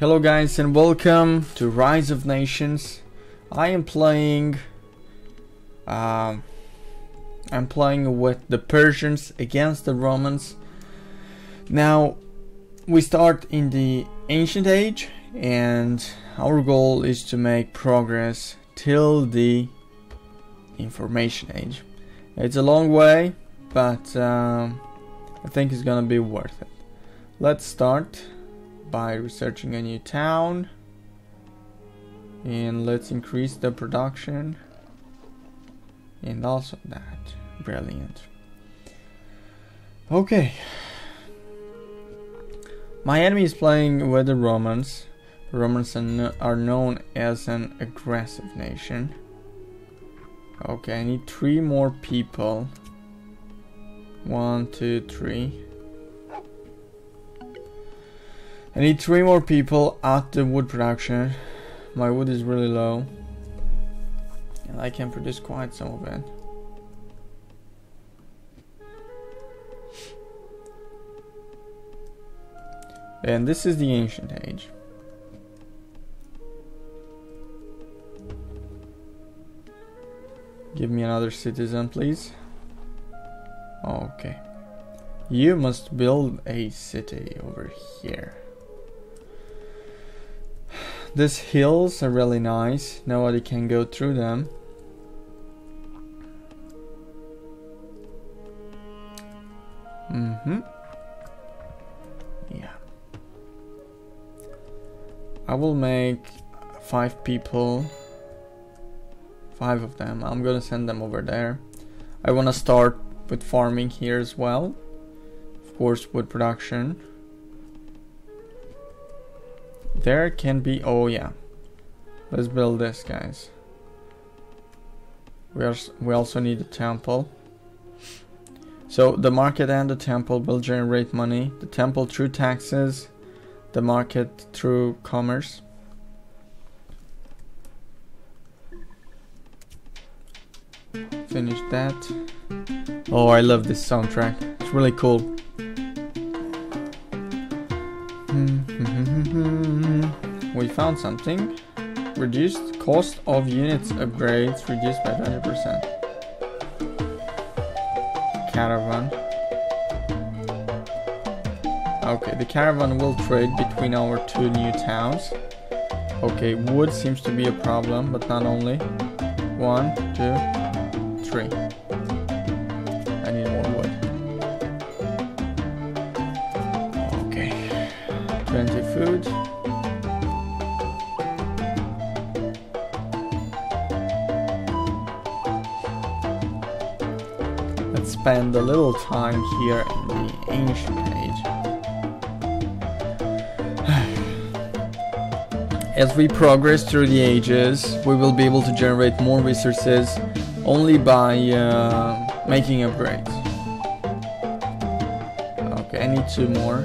Hello guys and welcome to Rise of Nations. I am playing um, I'm playing with the Persians against the Romans. Now we start in the ancient age and our goal is to make progress till the information age. It's a long way but um, I think it's gonna be worth it. Let's start by researching a new town. And let's increase the production. And also that. Brilliant. Okay. My enemy is playing with the Romans. Romans are known as an aggressive nation. Okay I need three more people. One two three I need three more people at the wood production. My wood is really low. And I can produce quite some of it. And this is the ancient age. Give me another citizen, please. Okay. You must build a city over here. These hills are really nice. Nobody can go through them. Mm-hmm. Yeah. I will make five people. Five of them. I'm gonna send them over there. I wanna start with farming here as well. Of course, wood production. There can be, oh yeah. Let's build this, guys. We, are, we also need a temple. So the market and the temple will generate money. The temple through taxes, the market through commerce. Finish that. Oh, I love this soundtrack. It's really cool. Found something. Reduced cost of units upgrades reduced by 20%. Caravan. Okay, the caravan will trade between our two new towns. Okay, wood seems to be a problem, but not only. One, two, three. Little time here in the ancient age. As we progress through the ages, we will be able to generate more resources only by uh, making upgrades. Okay, I need two more.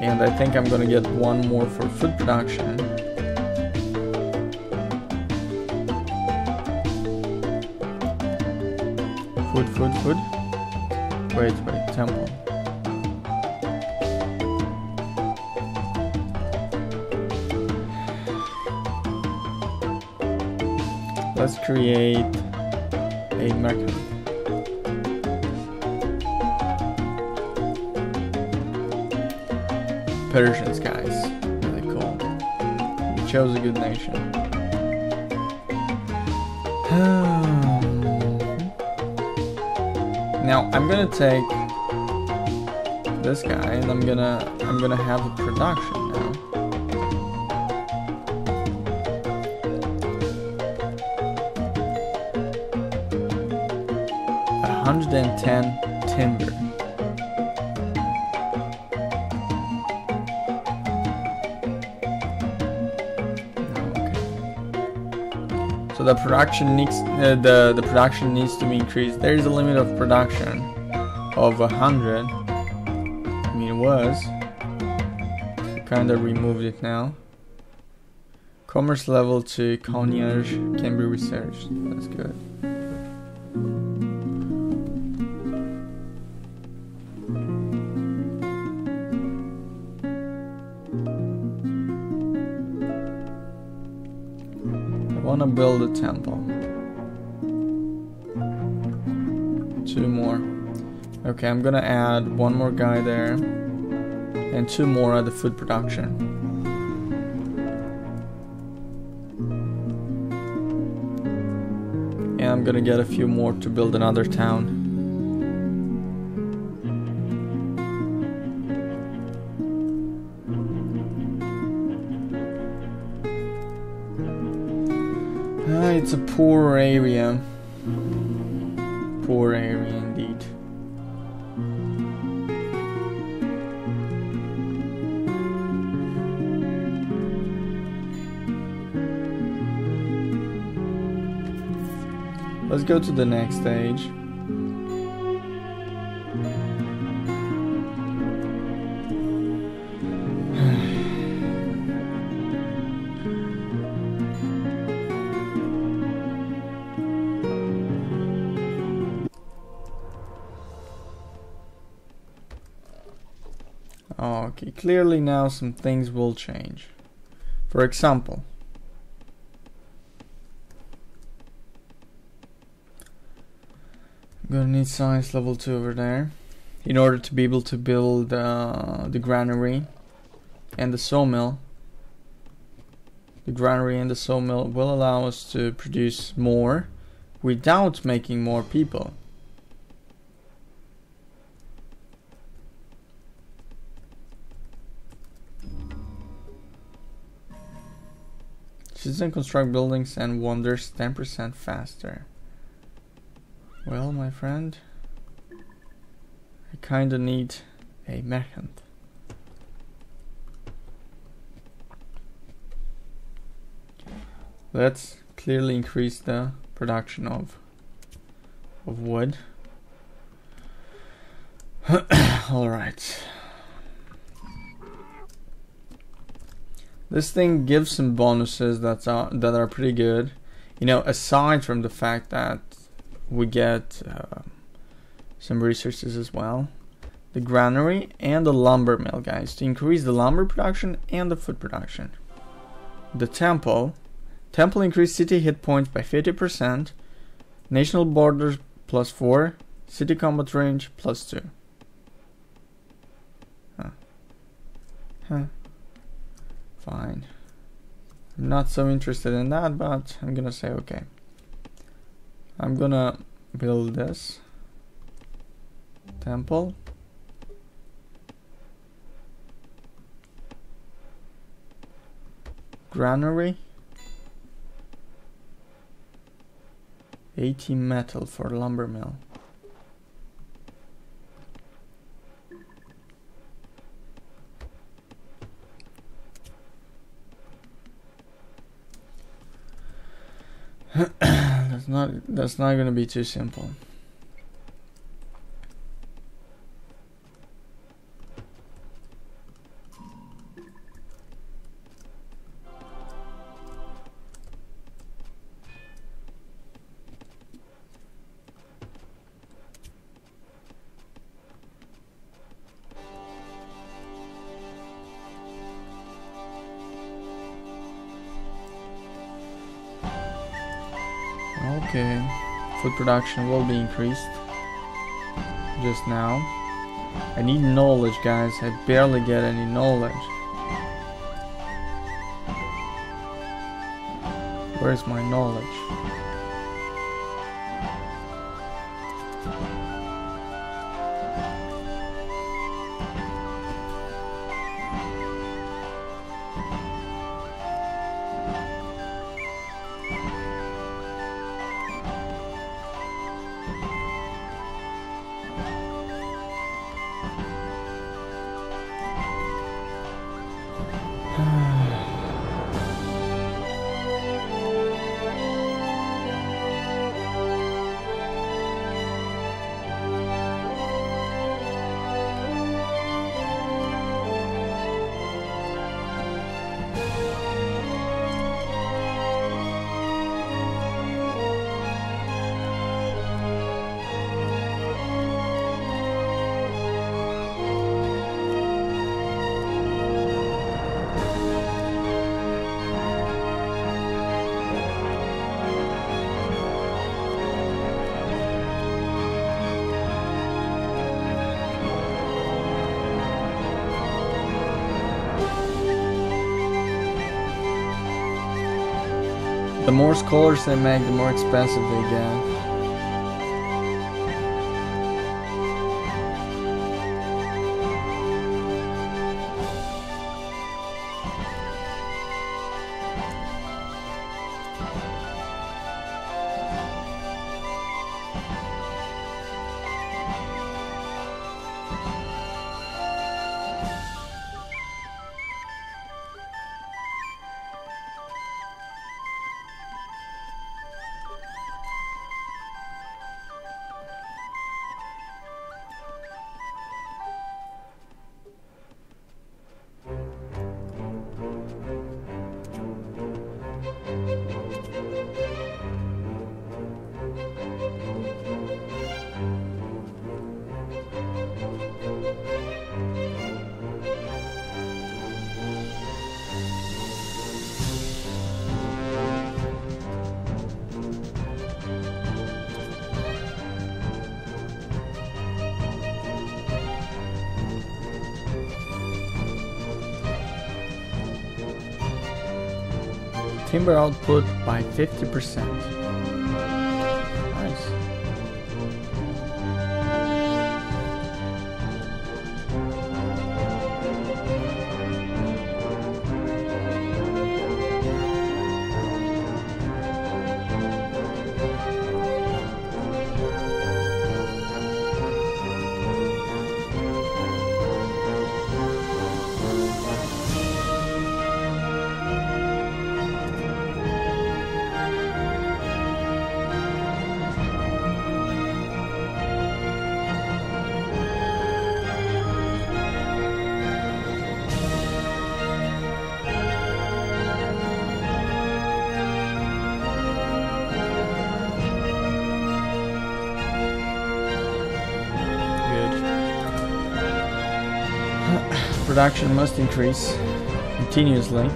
And I think I'm gonna get one more for food production. Food. Wait, wait, temple. Let's create a market. Persians, guys. Really cool. We chose a good nation. Now I'm gonna take this guy and I'm gonna I'm gonna have a production the production needs uh, the the production needs to be increased. There is a limit of production of a hundred. I mean, it was. Kind of removed it now. Commerce level to concierge can be researched. That's good. Build a temple. Two more. Okay, I'm gonna add one more guy there. And two more at the food production. And I'm gonna get a few more to build another town. It's a poor area. Poor area indeed. Let's go to the next stage. Clearly now some things will change. For example, I'm gonna need science level 2 over there in order to be able to build uh, the granary and the sawmill. The granary and the sawmill will allow us to produce more without making more people. Citizen construct buildings and wonders 10% faster. Well, my friend, I kinda need a merchant. Let's clearly increase the production of of wood. All right. This thing gives some bonuses that are that are pretty good. You know, aside from the fact that we get uh, some resources as well. The granary and the lumber mill, guys, to increase the lumber production and the food production. The temple. Temple increased city hit points by 50%. National borders plus 4. City combat range plus 2. Huh. Huh. Fine. I'm not so interested in that, but I'm gonna say okay. I'm gonna build this temple granary 80 metal for lumber mill that's not gonna be too simple production will be increased. Just now. I need knowledge, guys. I barely get any knowledge. Where's my knowledge? The more scholars they make, the more expensive they get. Timber output by 50%. Production must increase continuously.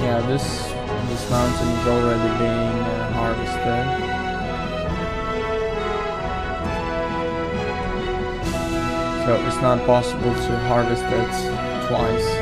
Yeah, this mountain is already being uh, harvested. So it's not possible to harvest it twice.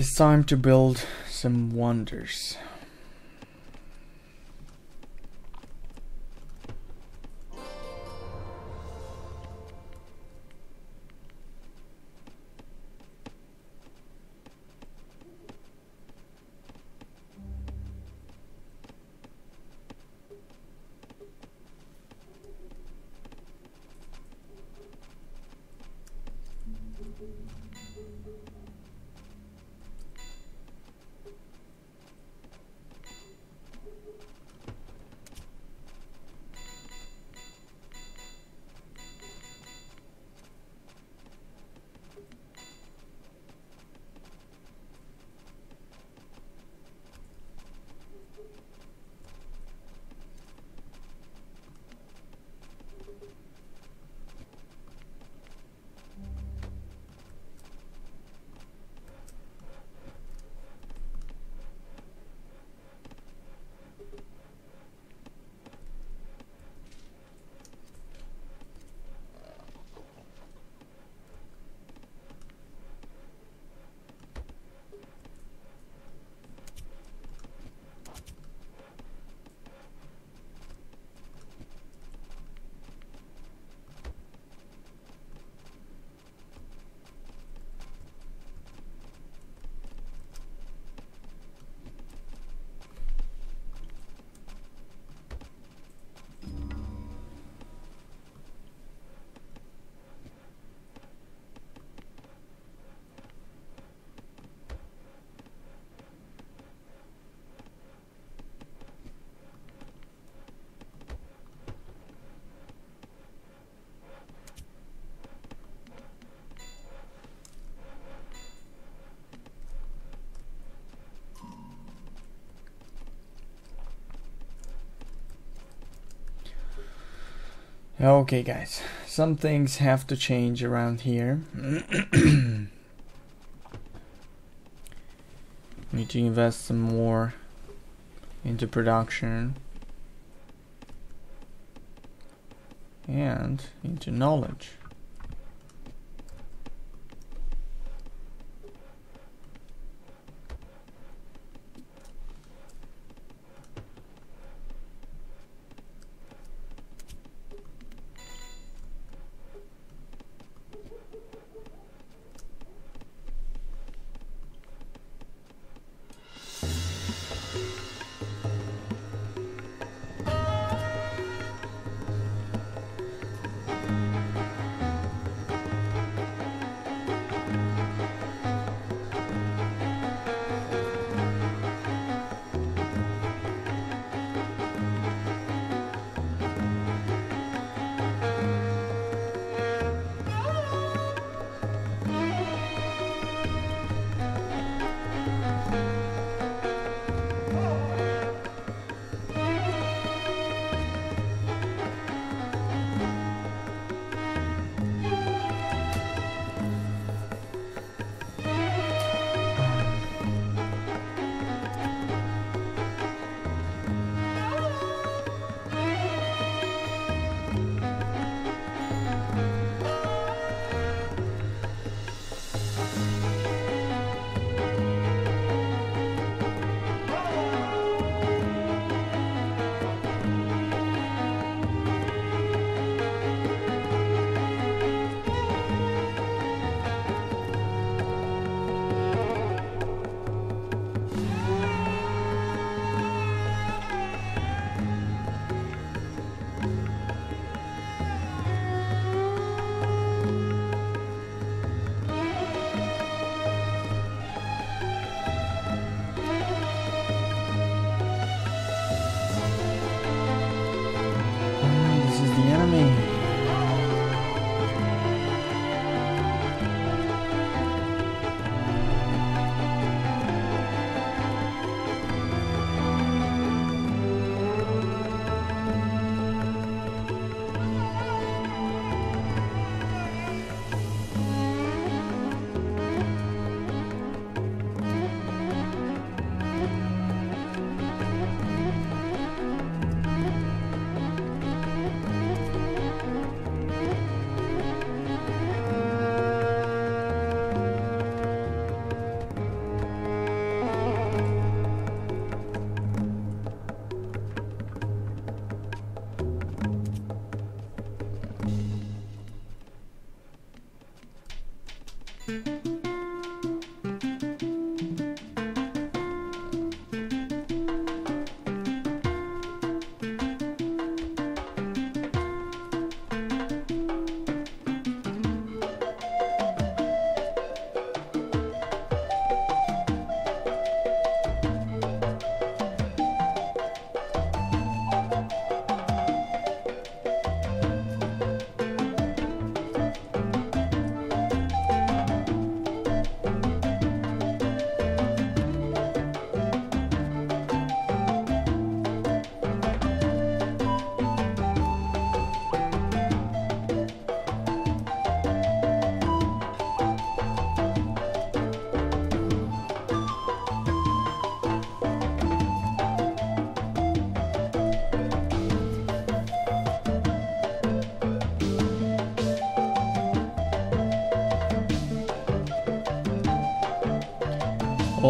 It is time to build some wonders. Okay, guys, some things have to change around here. Need to invest some more into production and into knowledge.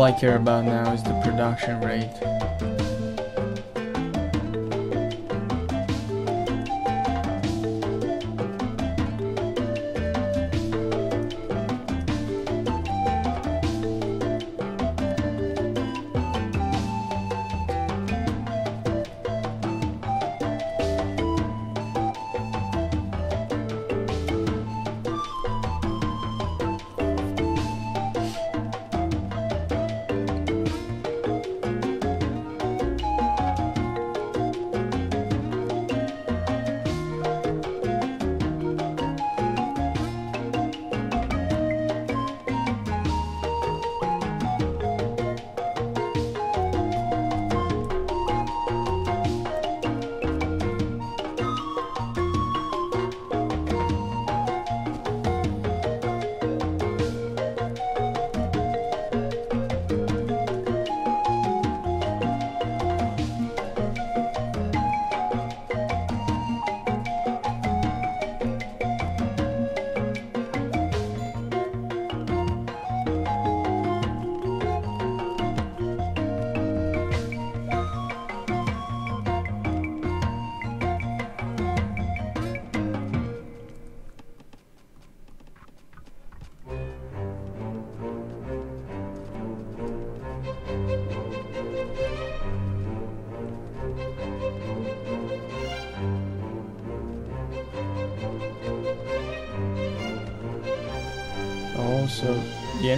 All I care about now is the production rate.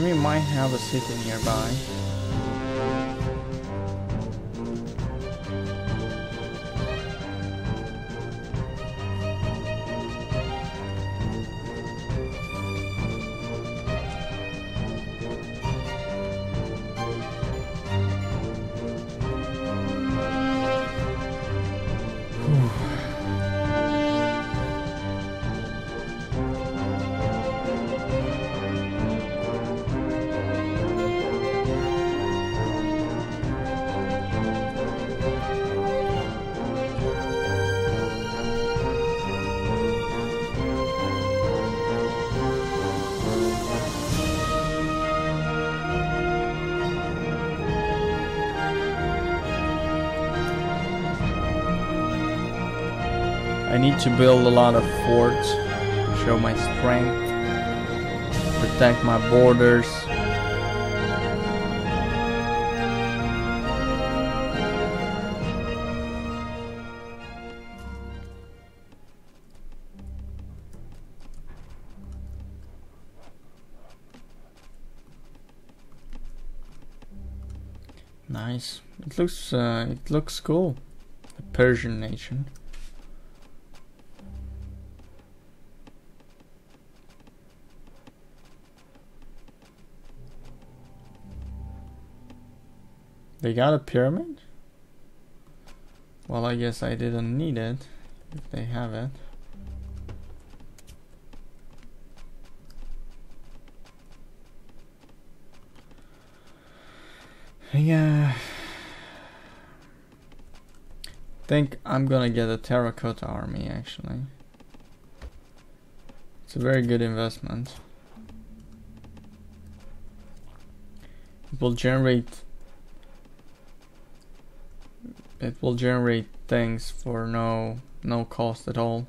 Enemy might have a city nearby. Need to build a lot of forts, to show my strength, protect my borders. Nice. It looks uh, it looks cool. The Persian nation. They got a pyramid? Well, I guess I didn't need it, if they have it. Yeah. think I'm gonna get a terracotta army actually. It's a very good investment. It will generate it will generate things for no no cost at all.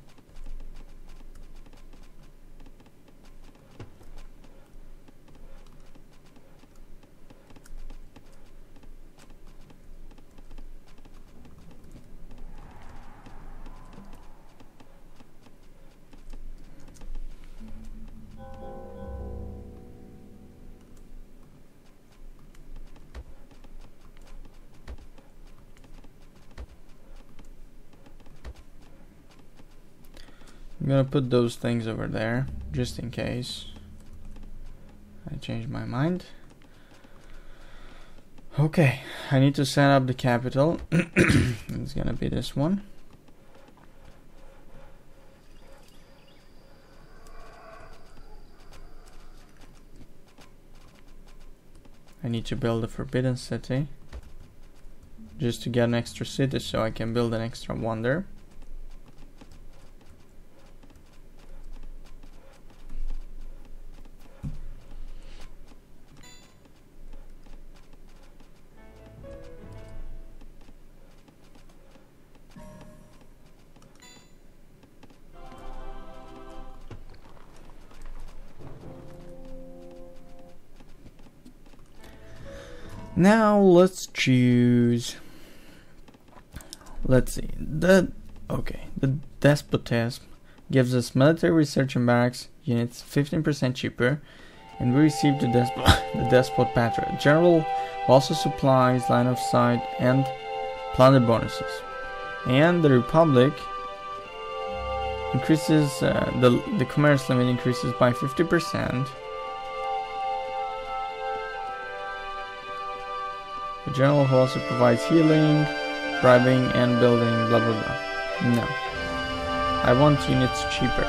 Gonna put those things over there just in case I change my mind. Okay, I need to set up the capital. it's gonna be this one. I need to build a forbidden city just to get an extra city so I can build an extra one Now let's choose. Let's see. The okay. The despotism gives us military research and barracks units 15% cheaper, and we receive the despot the despot patriot. General also supplies line of sight and plunder bonuses, and the republic increases uh, the the commerce limit increases by 50%. General who also provides healing, bribing, and building, blah blah blah. No. I want units cheaper.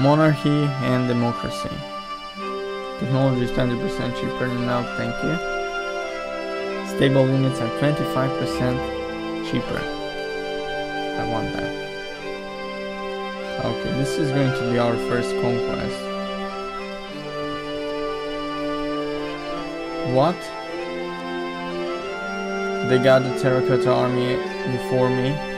Monarchy and democracy. Technology is 20% cheaper now, thank you. Stable units are 25% cheaper. I want that. Okay, this is going to be our first conquest. What? They got the terracotta army before me.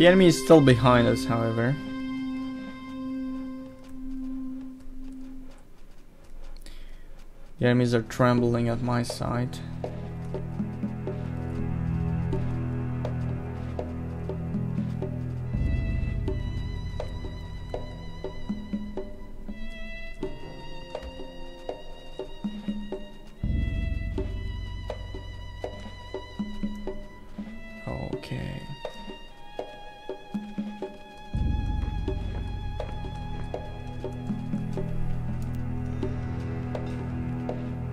The enemy is still behind us, however. The enemies are trembling at my side.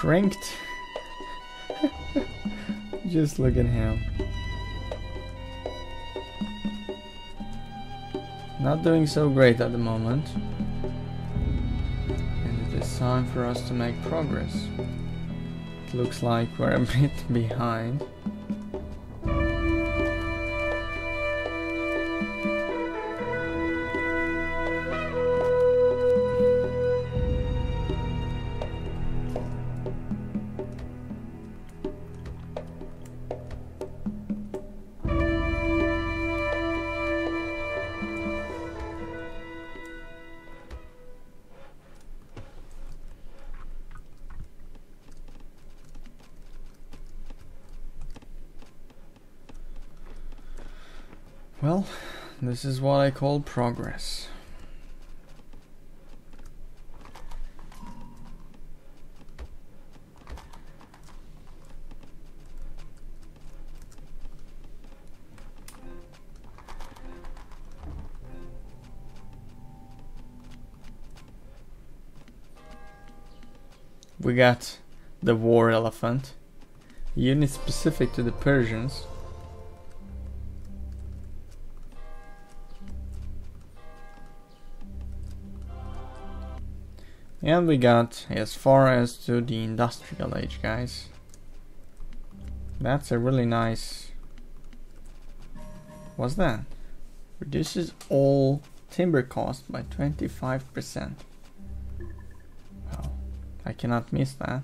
shrinked. Just look at him. Not doing so great at the moment. And it is time for us to make progress. It looks like we're a bit behind. This is what I call progress. We got the war elephant, unit specific to the Persians, And we got as far as to the industrial age, guys. That's a really nice... What's that? Reduces all timber cost by 25%. Well, I cannot miss that.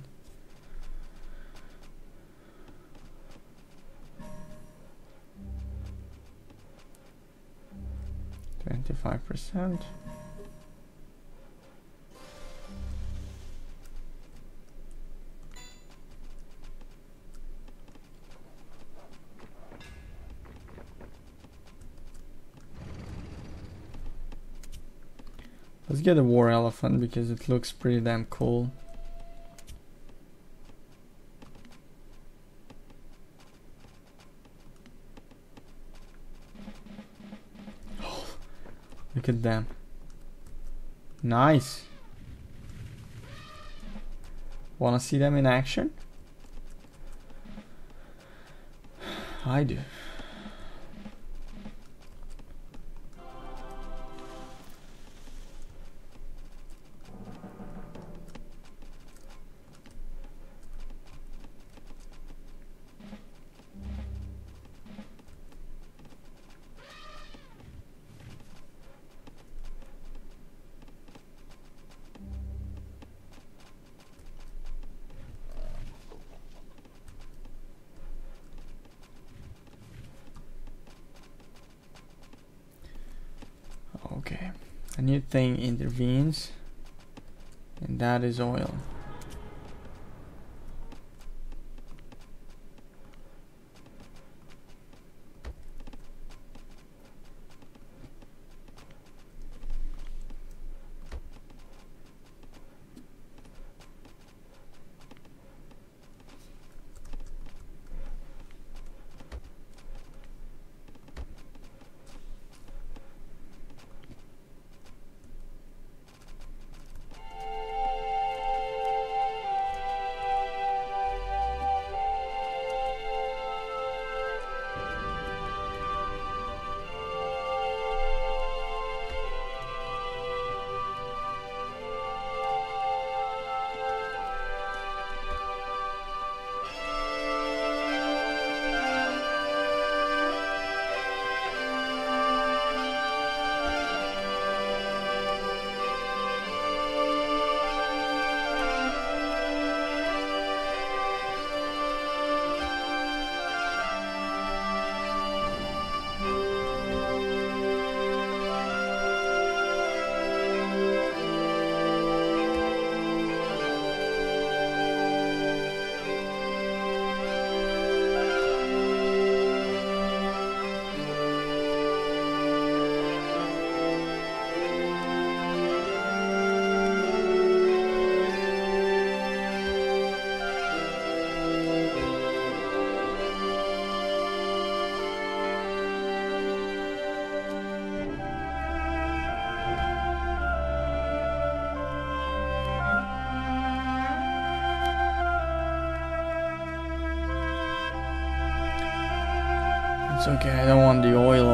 Twenty-five percent. Get a war elephant because it looks pretty damn cool. Oh, look at them. Nice. Wanna see them in action? I do. A new thing intervenes, and that is oil. Okay, I don't want the oil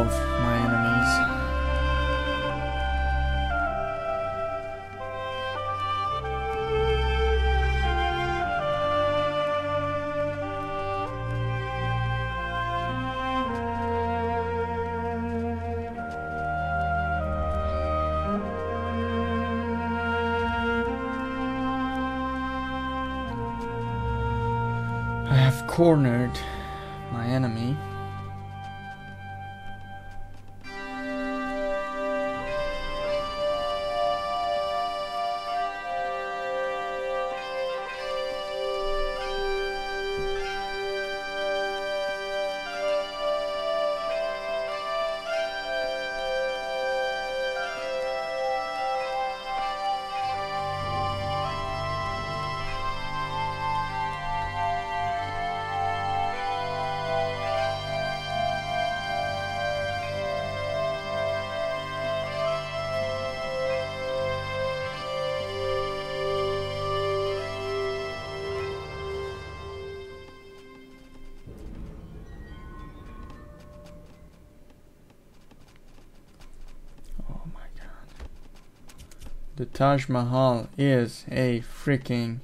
the Taj Mahal is a freaking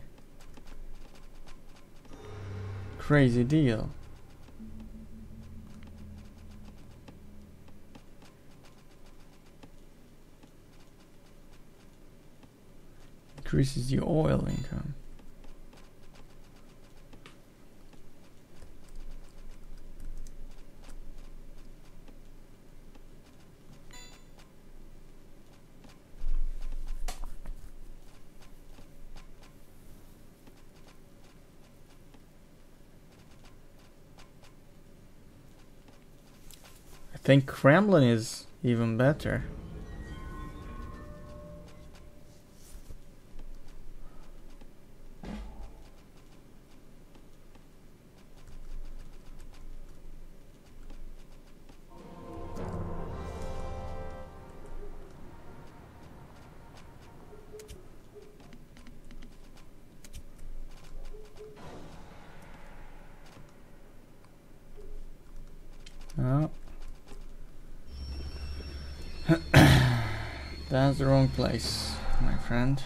crazy deal. Increases the oil income. Think Kremlin is even better. Oh. That's the wrong place, my friend.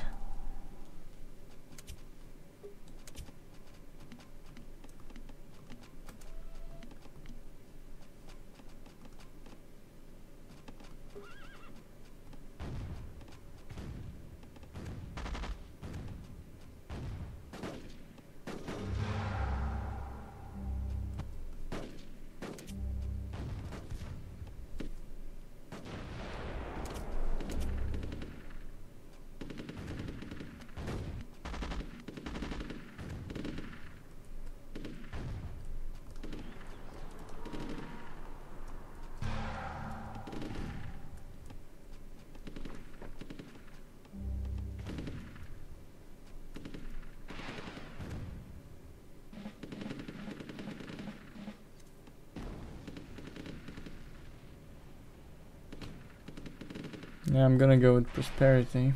Yeah, I'm gonna go with prosperity.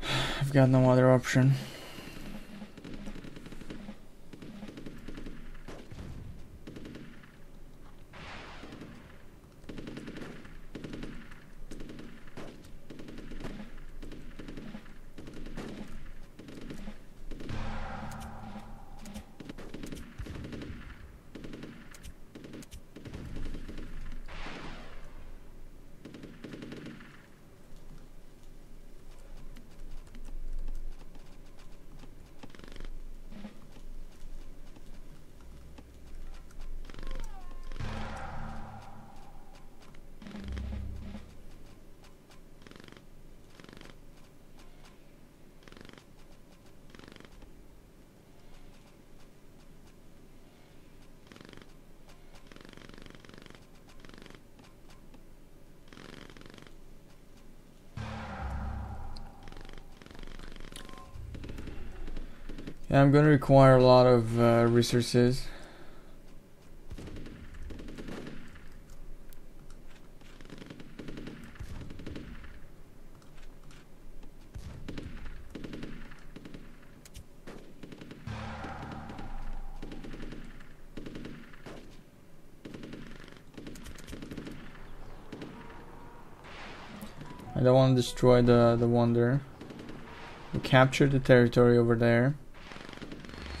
I've got no other option. I'm gonna require a lot of uh, resources. I don't want to destroy the, the wonder. We captured the territory over there.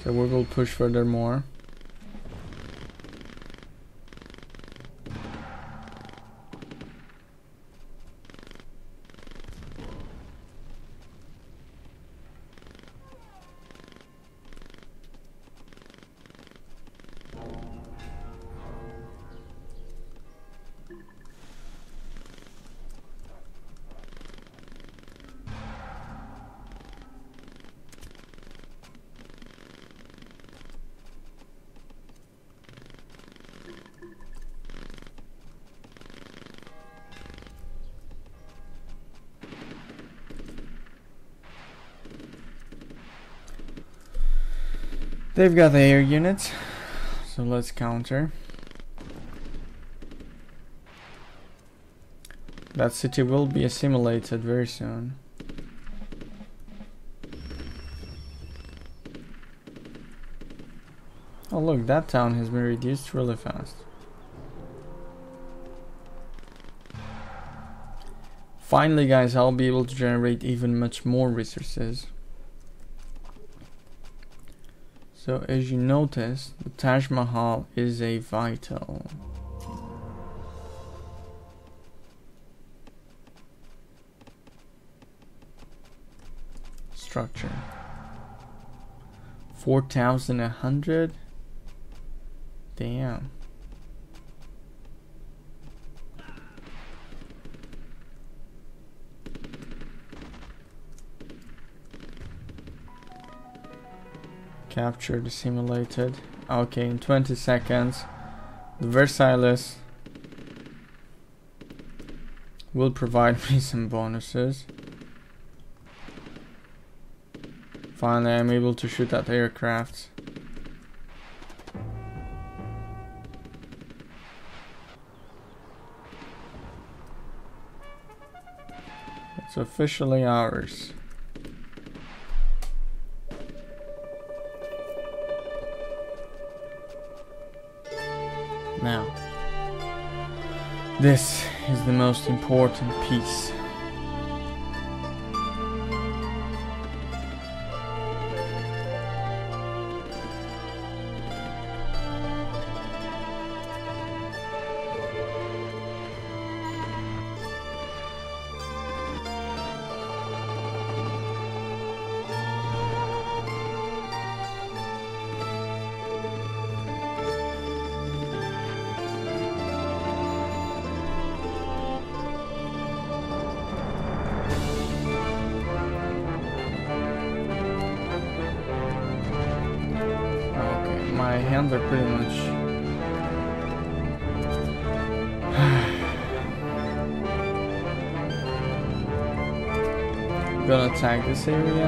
We will push furthermore. They've got the air units, so let's counter. That city will be assimilated very soon. Oh look, that town has been reduced really fast. Finally guys, I'll be able to generate even much more resources. So as you notice, the Taj Mahal is a vital. structure. 4,100? Damn. Capture the simulated. Okay, in 20 seconds, the Versailles will provide me some bonuses. Finally, I'm able to shoot at aircrafts. It's officially ours. This is the most important piece. This area.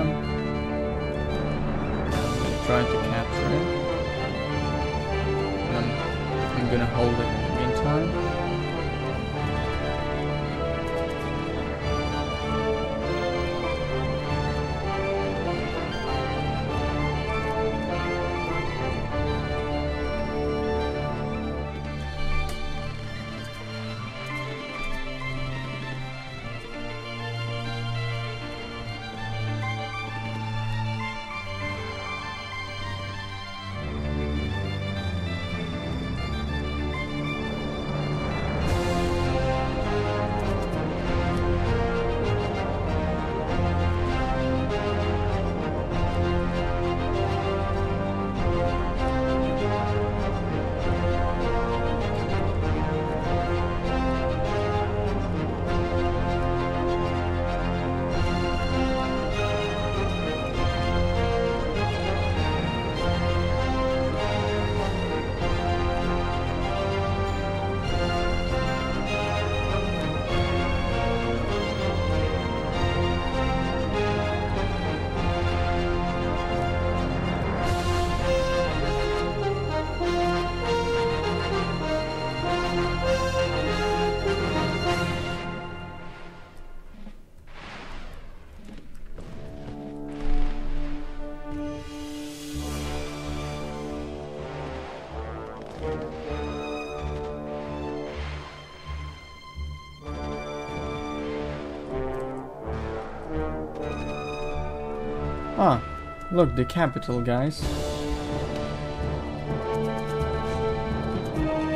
Look, the capital, guys.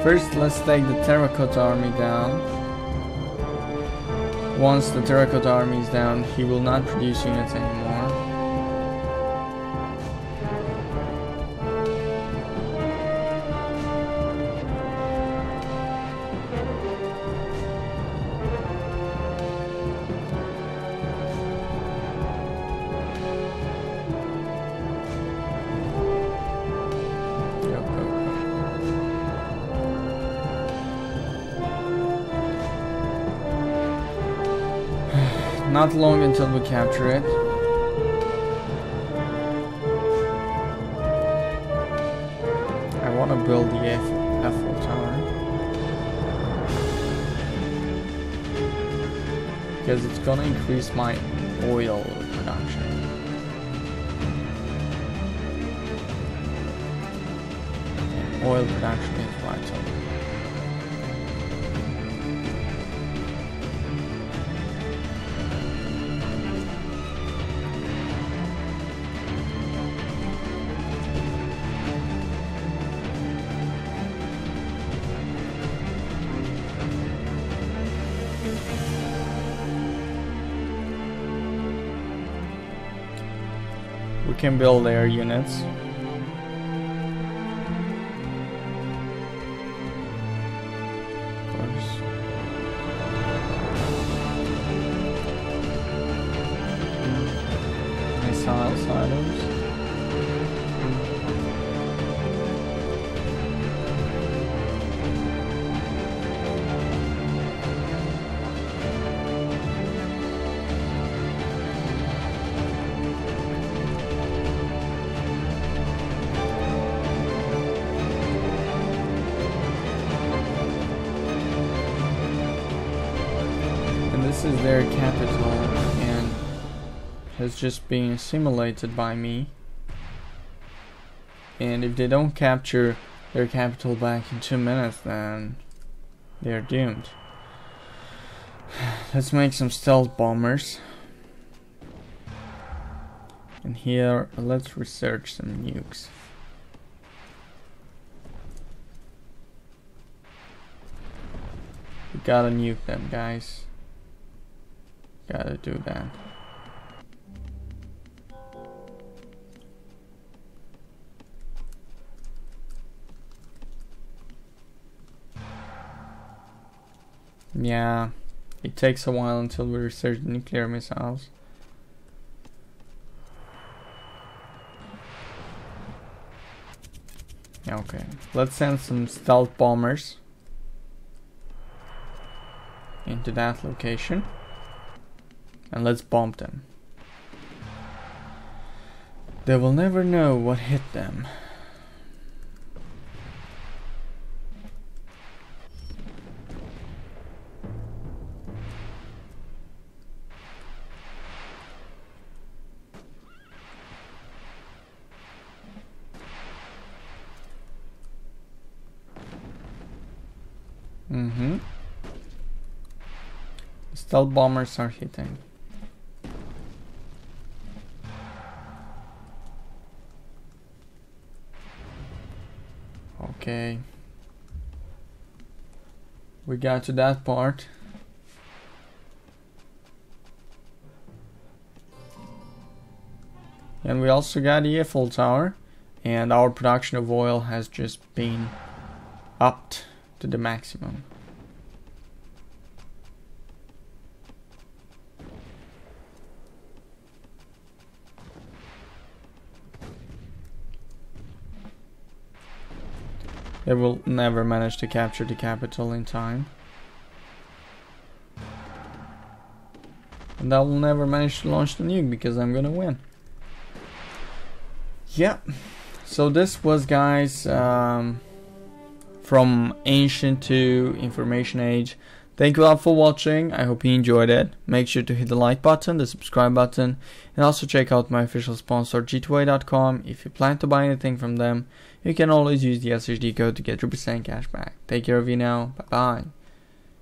First, let's take the Terracotta army down. Once the Terracotta army is down, he will not produce units anymore. Not long until we capture it. I want to build the Eiffel Tower. Because it's gonna increase my oil production. Oil production is vital. Can build air units. Their capital and has just been assimilated by me. And if they don't capture their capital back in two minutes, then they're doomed. Let's make some stealth bombers. And here, let's research some nukes. We gotta nuke them, guys. Gotta do that. Yeah, it takes a while until we research nuclear missiles. Okay, let's send some stealth bombers into that location and let's bomb them. They will never know what hit them. Mm-hmm. Stealth bombers are hitting. Got to that part. And we also got the Eiffel Tower. And our production of oil has just been upped to the maximum. They will never manage to capture the capital in time. And I will never manage to launch the nuke because I'm gonna win. Yep. So this was guys um, from ancient to information age. Thank you all for watching. I hope you enjoyed it. Make sure to hit the like button, the subscribe button, and also check out my official sponsor g2a.com. If you plan to buy anything from them, you can always use the SHD code to get 3% cash back. Take care of you now. Bye bye.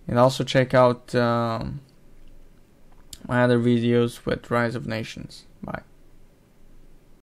And also check out um, my other videos with Rise of Nations. Bye.